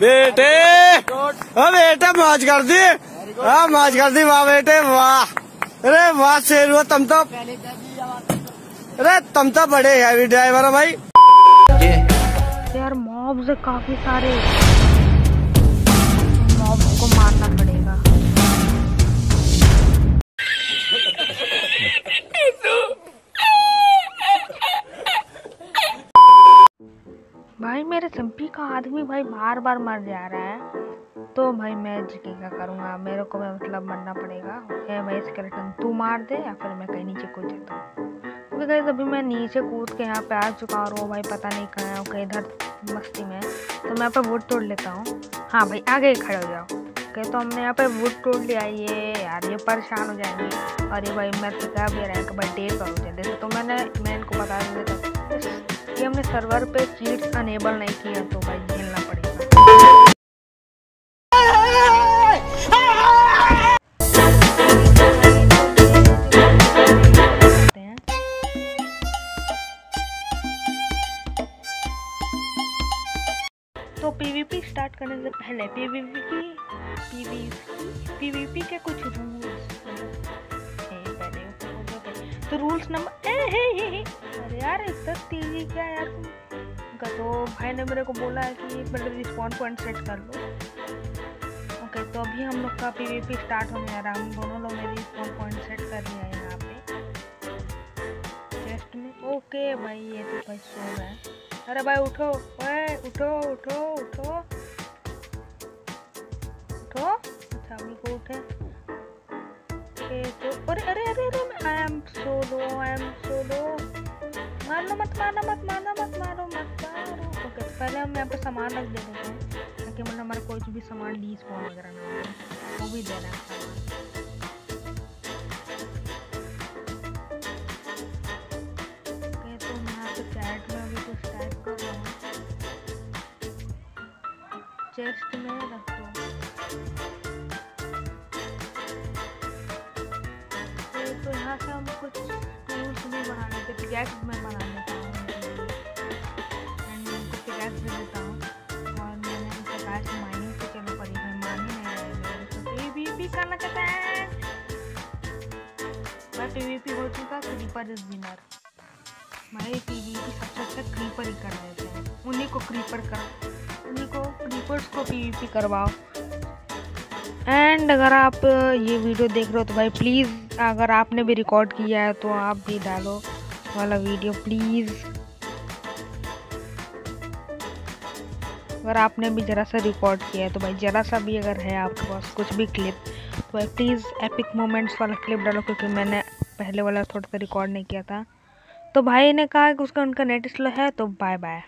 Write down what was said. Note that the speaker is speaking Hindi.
बेटे। बेटे, मौज कर दी हाँ मौज कर दी वाह, बेटे, वाह। अरे, वाह, शेर हुआ तुम तो। अरे, तुम तो बड़े हैवी ड्राइवर हो भाई। यार मॉब्स काफ़ी सारे का आदमी भाई बार बार मर जा रहा है। तो भाई मैं जीके क्या करूँगा? मेरे को मैं मतलब मरना पड़ेगा। है भाई स्केलेटन तू मार दे या फिर मैं कहीं नीचे कूद जाता हूँ? क्योंकि गई अभी मैं नीचे कूद के यहाँ पे आ चुका और वो भाई पता नहीं कहाँ है ओके इधर मस्ती में तो मैं यहाँ पे वुड तोड़ लेता हूँ। हाँ भाई, आगे ही खड़े हो जाओ। ओके तो हमने यहाँ पे वुड तोड़ लिया। ये यार, ये परेशान हो जाएँगे। और ये भाई मैं तो क्या भी रहा है कि रैंक बर्थडे करूँ जल्दी तो मैंने, मैं इनको बता देता कि सर्वर पे चीट्स अनेबल नहीं किया तो भाई झेलना पड़ेगा। तो पीवीपी स्टार्ट करने से पहले पीवीपी की पीवीपी पीवीपी के कुछ रूल्स तो रूल्स नंबर यार, इतना तेज़ी क्या यार तुम? तो भाई ने मेरे को बोला है कि मतलब रिस्पॉन्ड पॉइंट सेट कर लो। ओके तो अभी हम लोग का पीवीपी स्टार्ट होने आ रहा है। हम दोनों लोग ने रिस्पॉन्ड पॉइंट सेट कर लिया है यहाँ पे। चेस्ट में। ओके भाई, ये तो भाई सो रहा है अरे भाई, उठो। ओए, उठो उठो उठो। उठो। अच्छा अभी को उठे। ओके तो अरे अरे अरे अरे I am so low I am so लो मारना मत मारना मत मारना मत मारो मत मारो ओके तो पहले हम यहाँ पे सामान रख दे देते हैं, ताकि मतलब हमारा कोई भी सामान डी स्पॉन वगैरह ना हो। वो भी सामान। तो यहाँ रहा हूँ। चेस्ट में रख दो। तो यहाँ से हम कुछ टूल्स भी बना लेते पिकैक्स बना पिकैक्स दे देता हूँ और मैंने प्रकाश माइनिंग से चलो पड़ी है मान नहीं रहे मेरे तो पीवीपी करना चाहता है। मैं पीवीपी हो चुका क्रीपर इज़ विनर भाई पीवीपी सबसे अच्छा क्रीपर ही कर देते हैं। उन्हीं को क्रीपर कर उन्हीं को क्रीपर्स को पीवीपी करवाओ। एंड अगर आप ये वीडियो देख रहे हो तो भाई प्लीज़ अगर आपने भी रिकॉर्ड किया है तो आप भी डालो वाला वीडियो प्लीज़ अगर आपने भी ज़रा सा रिकॉर्ड किया है तो भाई ज़रा सा भी अगर है आपके पास कुछ भी क्लिप तो भाई प्लीज़ एपिक मोमेंट्स वाला क्लिप डालो, क्योंकि मैंने पहले वाला थोड़ा सा रिकॉर्ड नहीं किया था। तो भाई ने कहा कि उसका, उनका नेट स्लो है तो बाय बाय